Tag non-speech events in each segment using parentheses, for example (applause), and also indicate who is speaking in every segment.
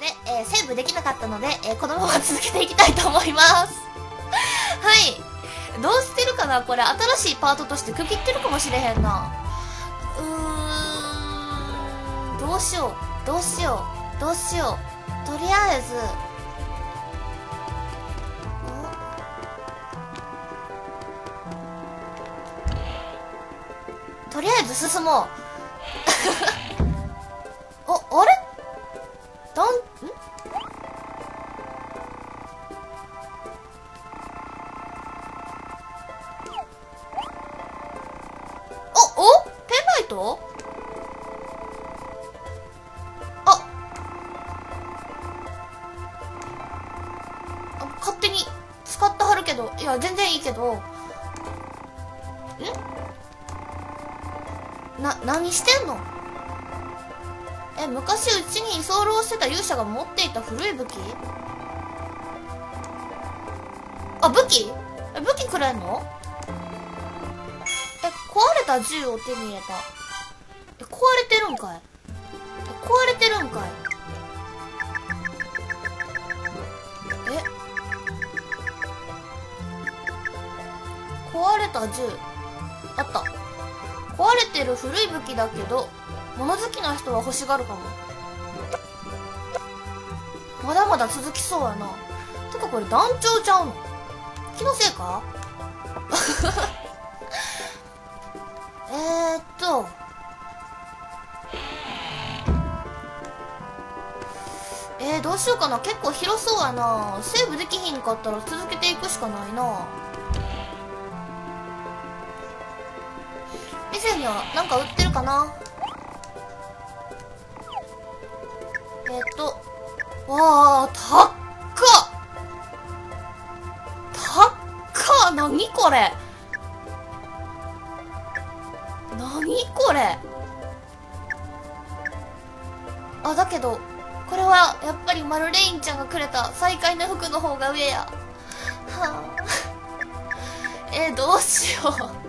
Speaker 1: で、えー、セーブできなかったので、えー、このまま続けていきたいと思います。(laughs) はい。どうしてるかな？これ新しいパートとして区切ってるかもしれへんな。うーん。どうしよう。どうしよう。どうしよう。とりあえず。とりあえず進もう。(laughs) おあれ？だけどいや全然いいけどんな何してんの？え昔うちに居候してた勇者が持っていた古い武器？あ武器？え武器くれんの？え壊れた銃を手に入れた。え壊れてるんかい？え壊れてるんかい？壊れた銃あった。壊れてる古い武器だけど物好きな人は欲しがるかも。まだまだ続きそうやな。てかこれ団長ちゃうの？気のせいか？(laughs) えっと。えー、どうしようかな。結構広そうやな。セーブできひんかったら続けていくしかないな。にはなんか売ってるかな？えっとわあたっ！かたっ！か何これ？何これ？あだけどこれはやっぱりマルレインちゃんがくれた再会の服の方が上や。はあ。えー、どうしよう。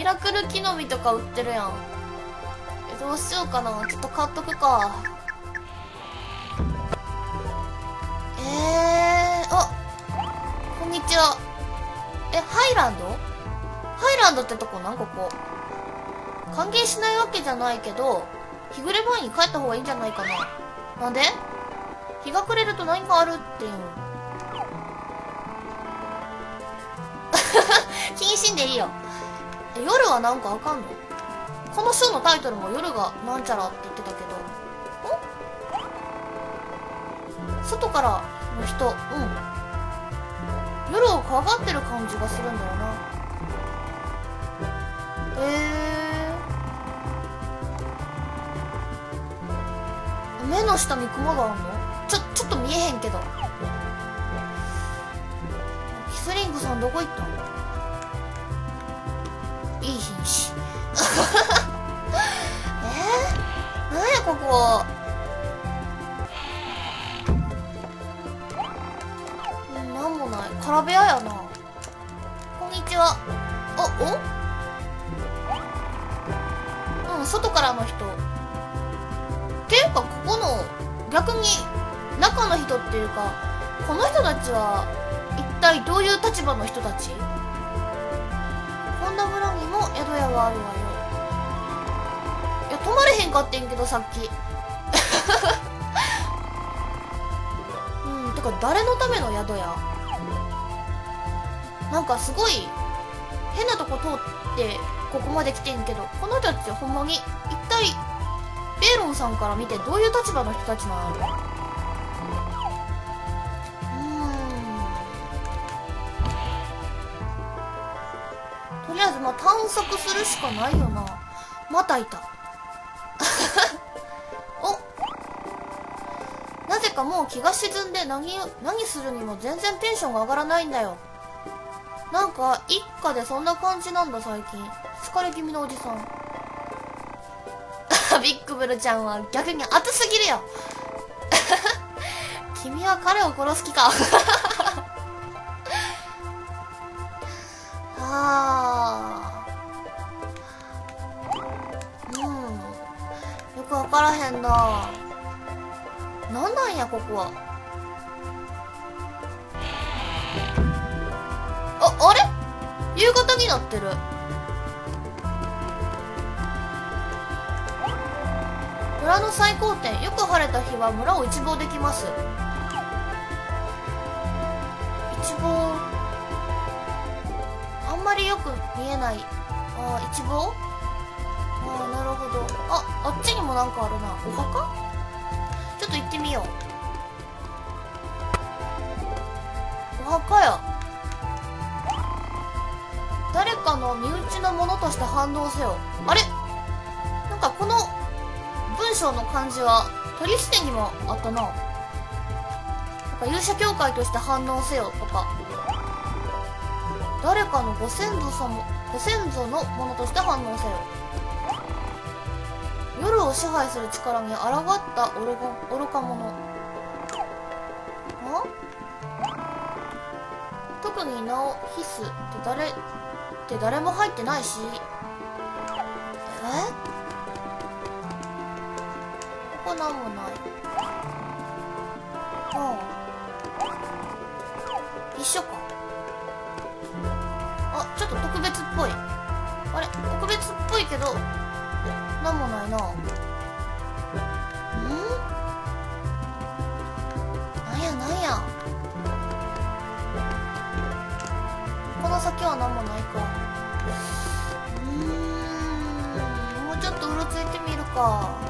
Speaker 1: ミラクル木の実とか売ってるやん。えどうしようかな。ちょっと買っとくか。えー、あこんにちは。えハイランド？ハイランドってとこなん？ここ。歓迎しないわけじゃないけど日暮れ前に帰った方がいいんじゃないかな。なんで？日が暮れると何かあるっていう。(laughs) 気にしんでいいよ。夜はなんかあかんの？このショーのタイトルも夜がなんちゃらって言ってたけど。外からの人？うん。夜を怖がってる感じがするんだよな。えー、目の下にクマがあんの？ちょちょっと見えへんけど。ヒスリングさんどこ行ったの？いい品種 (laughs) え？ー、なんやここ？うんなんもない。空部屋やな。こんにちは。あお？うん外からの人。っていうかここの逆に中の人っていうかこの人たちは一体どういう立場の人たち？宿屋はあるわよ。いや泊まれへんかってんけどさっき。(laughs) うんてか誰のための宿屋なんかすごい変なとこ通ってここまで来てんけどこの人たちほんまに一体ベーロンさんから見てどういう立場の人たちなのりあえずまあ探索するしかないよな。またいた。(laughs) お。なぜかもう気が沈んで何何するにも全然テンションが上がらないんだよ。なんか一家でそんな感じなんだ最近。疲れ気味のおじさん。(laughs) ビッグブルちゃんは逆に熱すぎるよ。(laughs) 君は彼を殺す気か。からへんな。なんなんやここは。ああれ？夕方になってる。村の最高点。よく晴れた日は村を一望できます。一望？あんまりよく見えない。あー一望？あーなるほど。ああっちにもなんかあるな。お墓？ちょっと行ってみよう。お墓や。誰かの身内のものとして反応せよ。あれ？なんかこの文章の漢字は取り捨てにもあったな。なんか勇者協会として反応せよとか。誰かのご先祖様ご先祖のものとして反応せよ。夜を支配する力に抗った愚か愚か者。特に名をヒスって誰って誰も入ってないし。え？ここなんもない。ああ一緒か。あちょっと特別っぽい。あれ？特別っぽいけどなんもないなうん？なんやなんや。この先はなんもないかうん。もうちょっとうろついてみるか。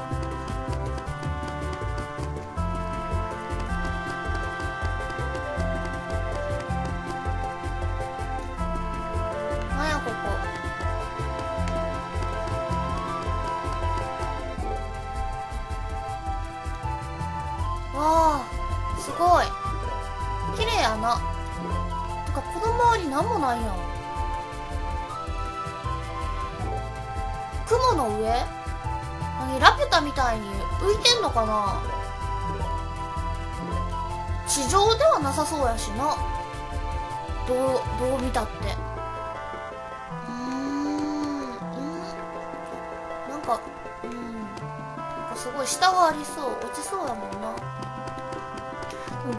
Speaker 1: んや雲の上？何ラピュタみたいに浮いてんのかな？地上ではなさそうやしな。どうどう見たって。うん。うん。なんかうん。なんかすごい下がありそう。落ちそうやもんな。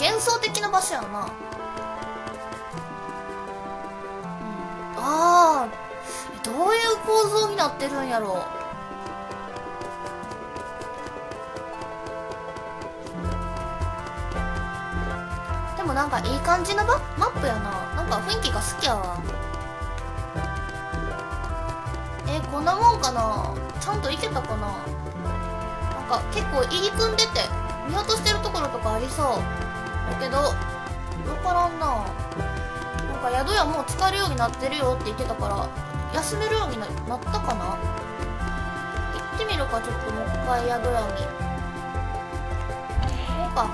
Speaker 1: 幻想的な場所やな、ああどういう構造になってるんやろ。うでもなんかいい感じのマップやな。なんか雰囲気が好きやわ。えこんなもんかな。ちゃんといけたかな。なんか結構入り組んでて見落としてるところとかありそう。だけど分からんな。なんか宿屋もう使えるようになってるよって言ってたから休めるようになったかな？行ってみるかちょっともう一回宿屋に。行こうか。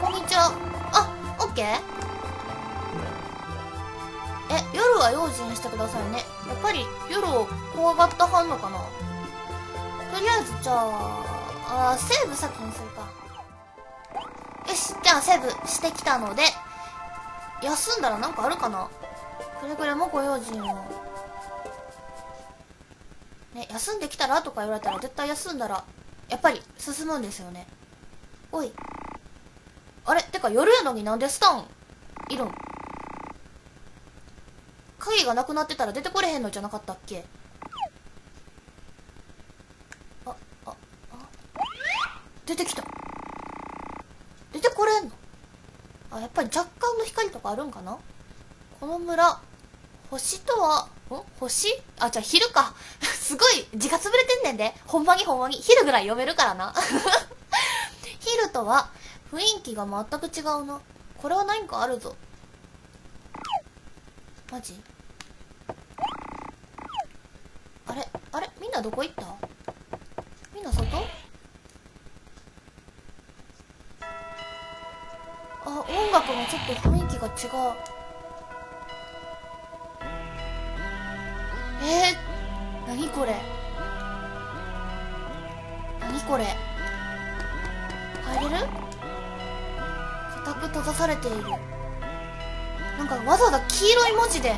Speaker 1: こんにちは。あオッケー？え夜は用心してくださいね。やっぱり夜を怖がったはんのかな？とりあえずじゃああーセーブ先にするか。じゃあセーブしてきたので休んだらなんかあるかな？くれぐれもご用心を。ね休んできたらとか言われたら絶対休んだらやっぱり進むんですよね。おい。あれ？てか夜やのになんでスタン？いるん。鍵がなくなってたら出てこれへんのじゃなかったっけ？あああ。出てきた出てこれんのあやっぱり若干の光とかあるんかな？この村星とはん？星？あじゃあ昼か。(laughs) すごい字が潰れてんねんで。ほんまにほんまに。昼ぐらい読めるからな。(laughs) 昼とは雰囲気が全く違うな。これは何かあるぞ。マジ？あれ？あれ？みんなどこ行った？みんな外？あ音楽もちょっと雰囲気が違う。えー、何これ？何これ？入れる？固く閉ざされている。なんかわざわざ黄色い文字で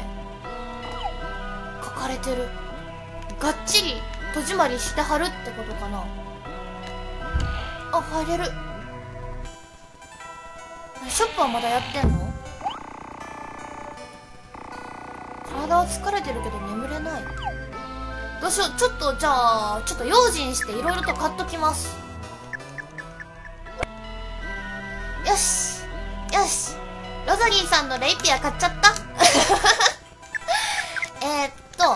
Speaker 1: 書かれてる。がっちり戸締まりしてはるってことかな。あ入れる。ショップはまだやってんの？体は疲れてるけど眠れない。どうしよう。ちょっとじゃあちょっと用心していろいろと買っときます。よし。よし。ロザリーさんのレイピア買っちゃった？(laughs) えっと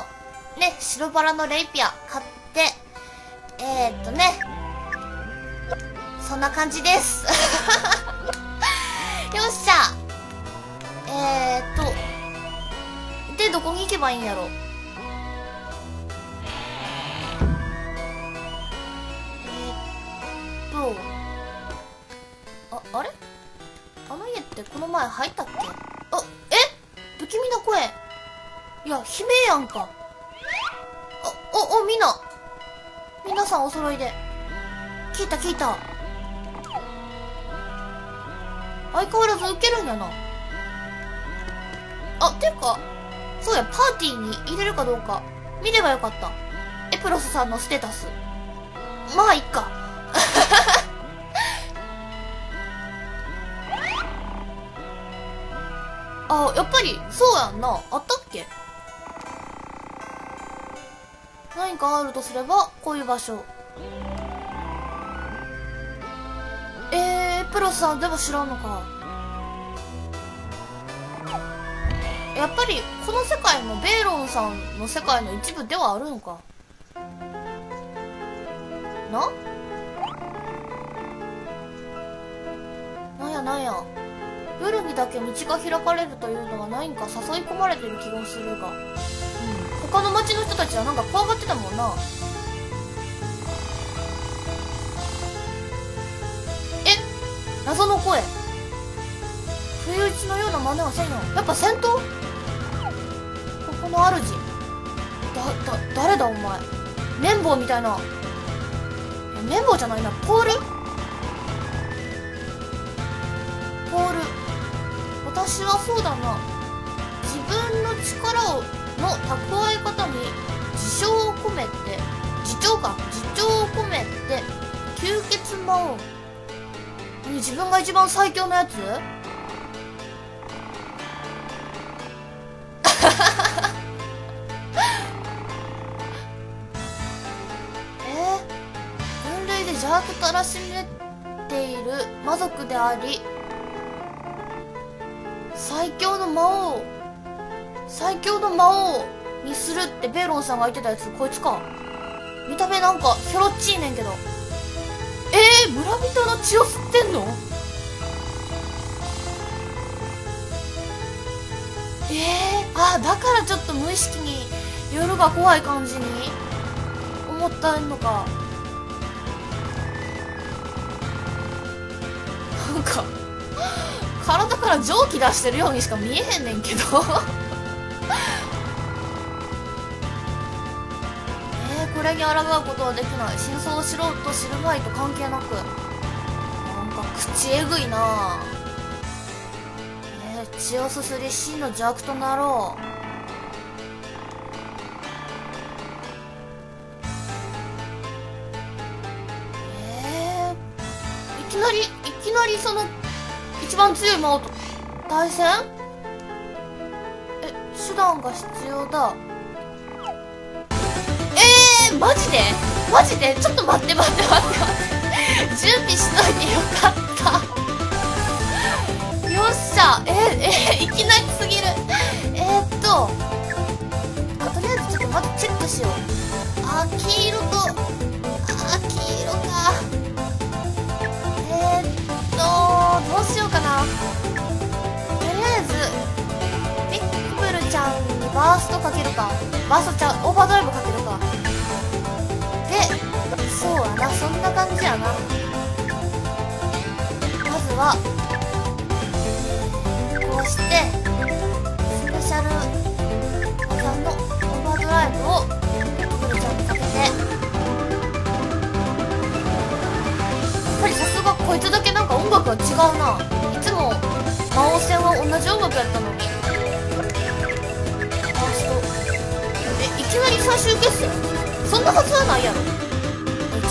Speaker 1: ね白バラのレイピア買ってえー、っとねそんな感じです。よっしゃ。えー、っと。でどこに行けばいいんやろ？えー、っと。ああれ？あの家ってこの前入ったっけ？あえ？不気味な声。いや悲鳴やんか。あおおみんな。皆さんお揃いで。聞いた聞いた。相変わらずウケるんやな。あっていうかそうやパーティーに入れるかどうか。見ればよかった。エプロスさんのステータス。まあいっか。(laughs) あやっぱりそうやんな。あったっけ？何かあるとすればこういう場所。プロさんでも知らんのか。やっぱりこの世界もベーロンさんの世界の一部ではあるのか。な？なんやなんや。夜にだけ道が開かれるというのは何か誘い込まれてる気がするが。うん。他の町の人たちはなんか怖がってたもんな。謎の声。不意打ちのような真似はせんよ。やっぱ戦闘？ここの主。だだ誰だお前？綿棒みたいな。綿棒じゃないな。ポール？ポール。私はそうだな。自分の力をの蓄え方に自称を込めて自重か自重を込めて吸血魔王。自分が一番最強のやつ？(laughs) えー、分類で邪悪たらしめている魔族であり最強の魔王最強の魔王にするってベーロンさんが言ってたやつこいつか。見た目なんかひょろっちいねんけど。えー、村人の血を吸ってんの？えー、あだからちょっと無意識に夜が怖い感じに思ったのか。なんか体から蒸気出してるようにしか見えへんねんけど。これに抗うことはできない。真相を知ろうと知るまいと関係なく。なんか口えぐいな。えー、血をすすり真の邪悪となろう。えー、いきなりいきなりその一番強い魔王と対戦？え手段が必要だ。マジで？マジで？ちょっと待って待って待って。待って準備しといてよかった。よっしゃ。え、え、いきなりすぎる。えー、っとあとりあえずちょっとまずチェックしよう。あ黄色とあ黄色か。えー、っとどうしようかな。とりあえずビックブルちゃんにバーストかけるか。バーストちゃんオーバードライブかけるんな感じやな。まずはこうしてスペシャル技のオーバードライブをブルちゃんにかけて。やっぱりさすがこいつだけなんか音楽が違うな。いつも魔王戦は同じ音楽やったのに。ファーストえいきなり最終決戦。そんなはずはないやろ。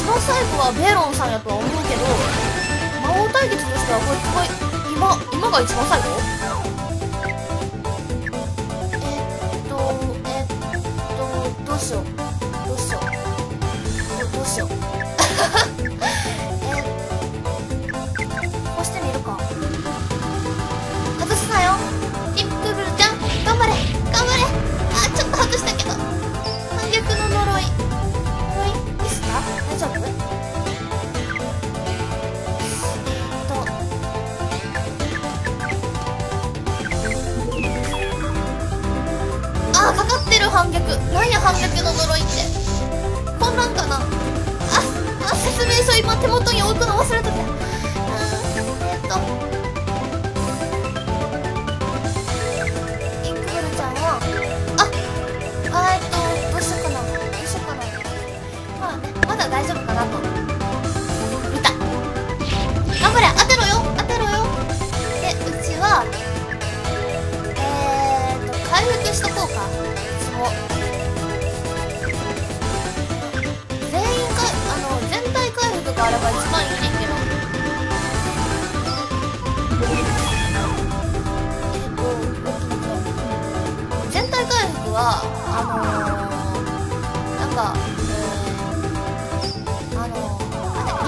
Speaker 1: 番最後はベーロンさんやとは思うけど魔王対決としてはこれ今今が一番最後？何や反逆の呪いって。混乱かな。ああ説明書今手元に置くの忘れた。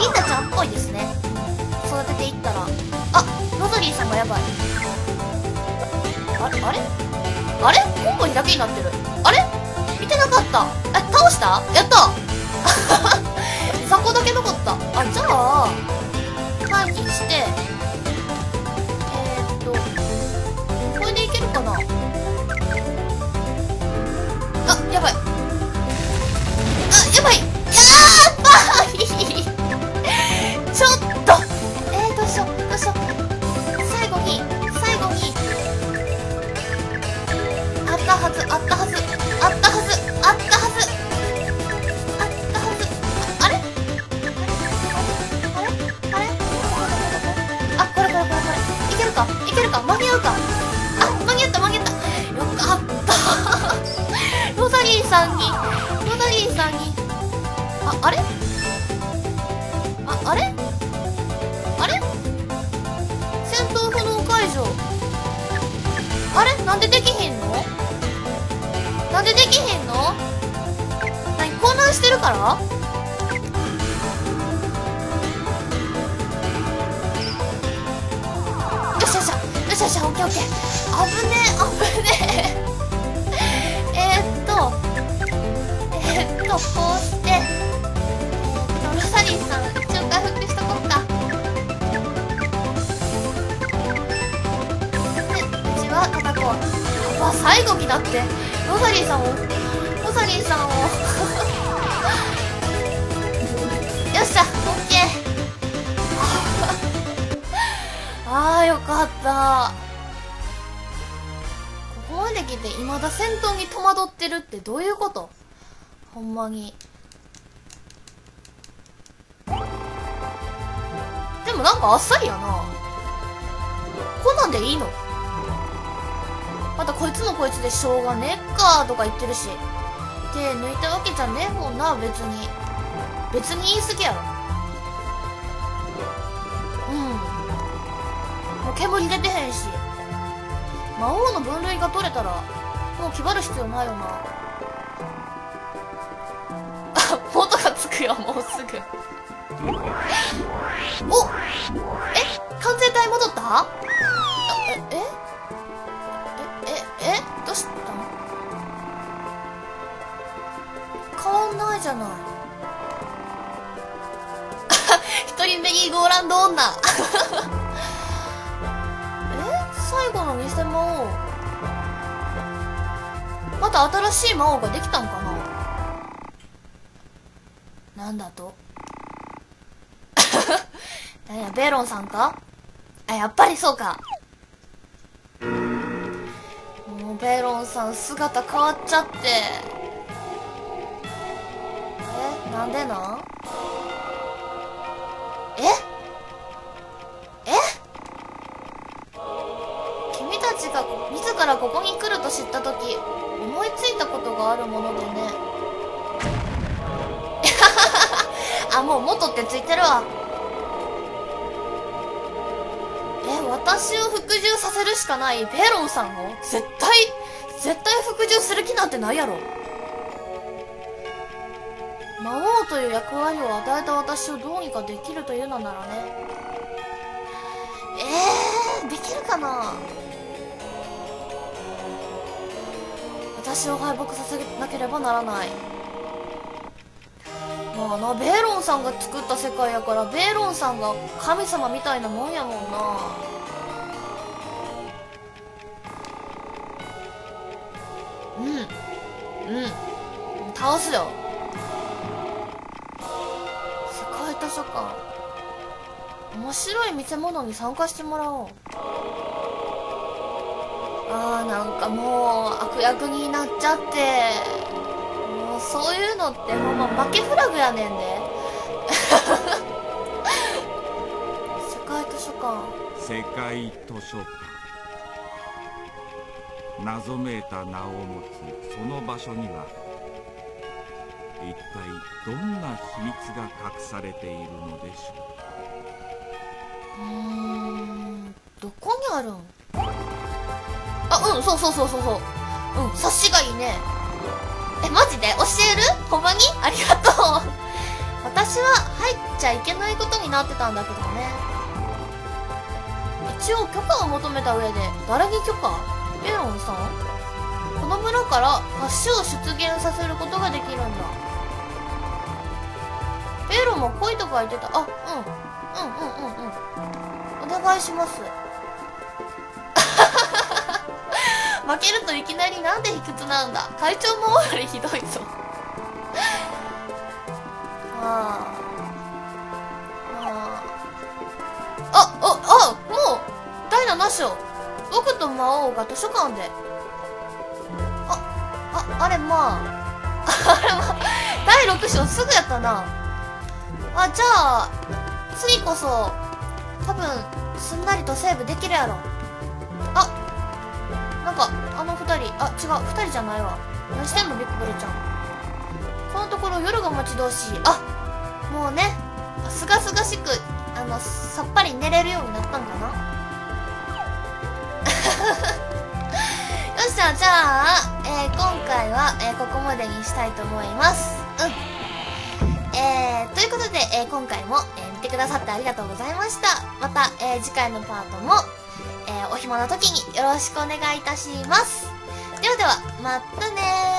Speaker 1: リンダちゃんっぽいですね。育てていったら。あロザリーさんがやばい。あれ？あれ？あれ？コンボにだけになってる。あれ？見てなかった。え倒した？やった。(laughs) 雑魚だけ残った。あじゃあ回避して。えー、っとこれでいけるかな？あやばい。あやばい。やばい間に合うか。あ間に合った間に合った。よかった。(laughs) ロザリーさんにロザリーさんに。ああれ？ああれ？あれ？戦闘不能解除。あれ？なんでできへんの？なんでできへんの？何混乱してるから？しオッケーオッケー危ねえ危ねえ。(laughs) ー、っとえー、っとこうして、ロサリーさん一応回復しとこうか。でうちは叩こう。やば最後になってロサリーさんをロサリーさんを。(laughs) よっしゃオッケー。(laughs) あーよかった。まで来て未だ戦闘に戸惑ってるってどういうこと？ほんまに。でもなんかあっさりやな。こんなんでいいの？またこいつもこいつでしょうがねっかとか言ってるし。手抜いたわけじゃねえもんな別に。別に言い過ぎやろ。うん。もう煙出てへんし。魔王の分類が取れたらもう気張る必要ないよな。あ (laughs) 元がつくよもうすぐ。おえ完全体戻った？えええええどうした？変わんないじゃない。(laughs) 一人メリーゴーランド女。(laughs) 最後の偽魔王また新しい魔王ができたんかな？なんだと？(laughs) 何やベロンさんか？あやっぱりそうか。もうベロンさん姿変わっちゃって。え？なんでなん？ええ？もう元っついてるわ。え私を服従させるしかないペロンさんを？絶対絶対服従する気なんてないやろ。魔王という役割を与えた私をどうにかできるというのならね。えー、できるかな？私を敗北させなければならない。まあなベーロンさんが作った世界やからベーロンさんが神様みたいなもんやもんな。うんうん。倒すよ。世界図書館。面白い見せ物に参加してもらおう。あーなんかもう悪役になっちゃって。そういうのってほんま負けフラグやねんで。(laughs) 世界図書館。
Speaker 2: 世界図書館。謎めいた名を持つその場所には一体どんな秘密が隠されているのでしょ
Speaker 1: うーん。どこにあるん？あうんそうそうそうそうそう。うん察しがいいねえマジで？教える？ほんまに？ありがとう。私は入っちゃいけないことになってたんだけどね。一応許可を求めた上で誰に許可？エロンさん？この村から橋を出現させることができるんだ。エロも来いとか言ってた。あうん。うんうんうんうん。お願いします。負けるといきなりなんで卑屈なんだ？会長も終わりひどいぞ。あああああもう第7章。僕と魔王が図書館で。あああれまあ。あれま第6章すぐやったな。あじゃあ次こそ多分すんなりとセーブできるやろ。あなんかあの2人あ違う2人じゃないわ。何してんのビッグブルちゃん。このところ夜が待ち遠しい。あもうねすがすがしくあのさっぱり寝れるようになったんかな。(laughs) よっしゃじゃあ、えー、今回は、えー、ここまでにしたいと思います。うん。えー、ということで、え、今回も、え、見てくださってありがとうございました。また、え、次回のパートもえー、お暇な時によろしくお願いいたします。ではでは、またね